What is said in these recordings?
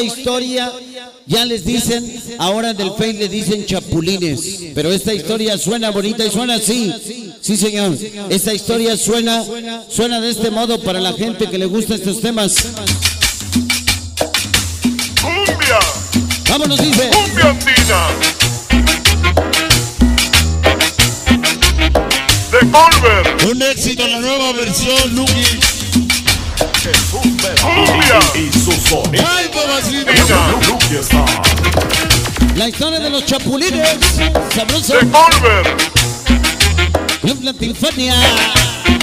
historia, ya les dicen, ahora del Face le dicen chapulines, pero esta historia suena bonita y suena así, sí señor, esta historia suena, suena de este modo para la gente que le gusta estos temas. Cumbia, Vámonos, dice. cumbia andina. De Colbert, Un éxito la nueva versión, Lucky. Cumbia ¡Ay, papacito! La historia de los chapulines, sabroso, Club La Tilfania,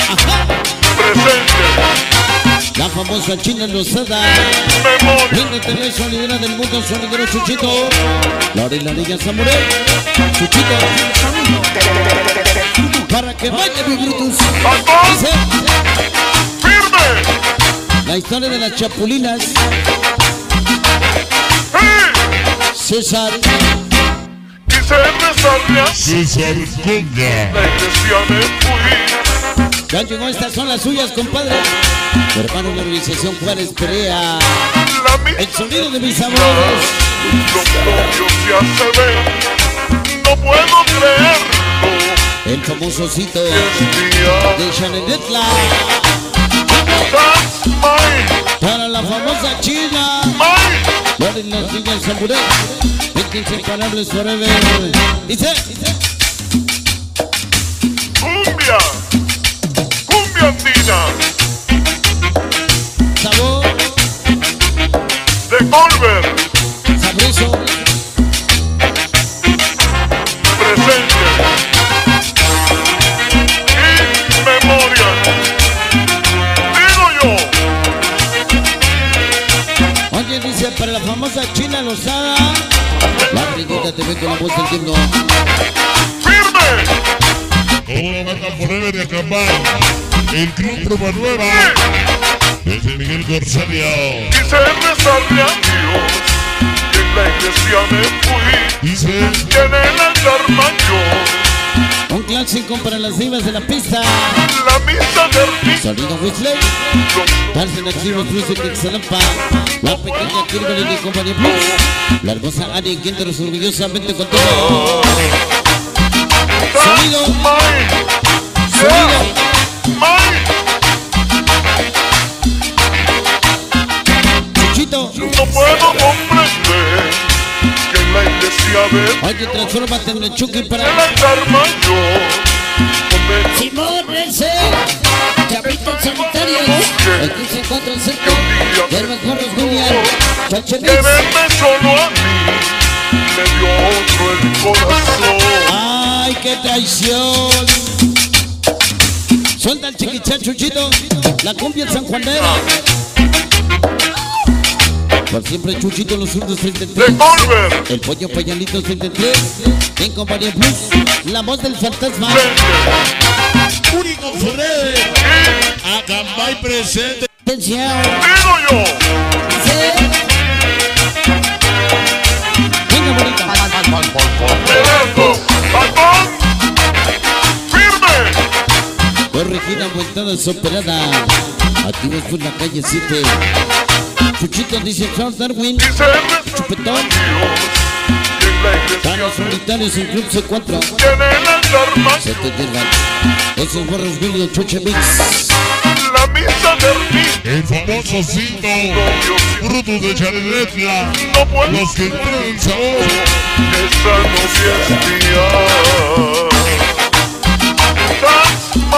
Ajá. presente. la famosa China Lozada, Memoria, Linda TV, sonidera del mundo, sonidero Chuchito, la niña Samurai, Chuchito, para que baile mi Brutus. Historia de las chapulinas. César, Dice Resarria, César Conga. la iglesia me fui. ya llegó, estas son las suyas, compadre. Hermano de la organización Juárez Perea, el sonido de mis amores. Los novios ya se ven. No puedo creerlo. El famosocito Es día. de Chanelitla, That's famosa China. Mine. Lori la niña Samurai, 20 inseparables forever. Dice, Dice, para la famosa China Lozada, la briguita te ve con la voz del himno. Firme. Como la banda Forever de Acambay. El Club Prueba Nueva. Desde Miguel Corsario. Quise rezarle a Dios. Y en la iglesia me fui. Dice Y en el altar mayor. Un clásico para las divas de la pista. La misa de Sonido Whistler. Darse Plus y Pixelampa, la pequeña Kirby y compañía Plus, la hermosa Ani Quinteros orgullosamente contigo. Sonido. Mine. Sonido, oye, transfórmate en el Chucky para Simón Rense, Chapitos Sanitarios, el 15 el centro, Hierbas Morros William, Chache Mix. quererme solo a mí me dio otro el corazón. ¡Ay, qué traición! Suelta el chiquichán, Chuchito, la cumbia en San Juanero. Por siempre Chuchito los zurdos 33. De Colbert. El pollo pañalitos 33. En compañía Plus, la voz del fantasma. Único Forever. Acambay presente. Atención. Yo. Venga, bonita. Gerardo. Batón. Firme. Por Regina Aguantada Soperada. Activos por la calle 7. Chuchito dice Charles Darwin. Chupetón. los solitarios en Club C4. y en el altar mayor. Se te llevan. Esos borros William Chuche Mix. La misa de. El famoso cinto. Frutos de puedo Los que entregan el sabor. Novia es mía.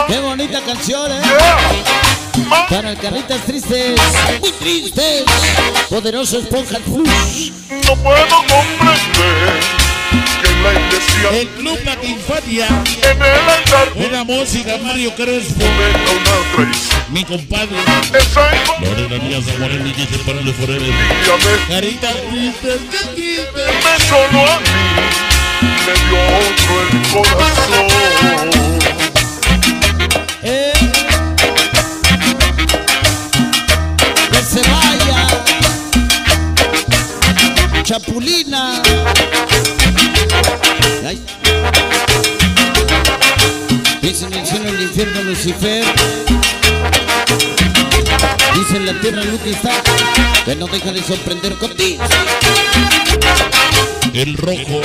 Qué bonita canción, eh. yeah. Para caritas tristes, muy tristes. Poderoso esponja Plus. no puedo comprender que en la iglesia El Club La Tinfatia. en el altar Buena música, Mario Crespo. una. Mi compadre. Esa Lorena Díaz Zamorén y dice para el Forever. envidia me, Carita triste. me solo a mí me dio otro el corazón. Chapulina. Ay. Piensa en el cielo, el infierno, Lucifer. Dicen la tierra está, que no deja de sorprender contigo. El rojo.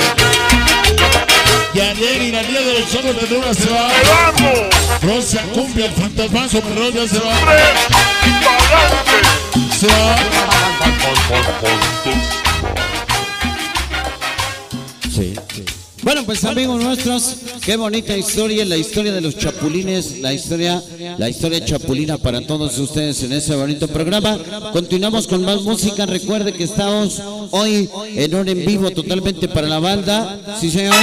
Yadier y la niña de los ojos de Luna se va. Gerardo, Rosa Cumbia, Fantasmazo, Perrón ya se va. Se va. Sí. Bueno, pues amigos nuestros, qué bonita historia, la historia de los chapulines, la historia, la historia chapulina para todos ustedes en ese bonito programa. Continuamos con más música. Recuerde que estamos hoy en un en vivo totalmente para la banda. Sí, señor.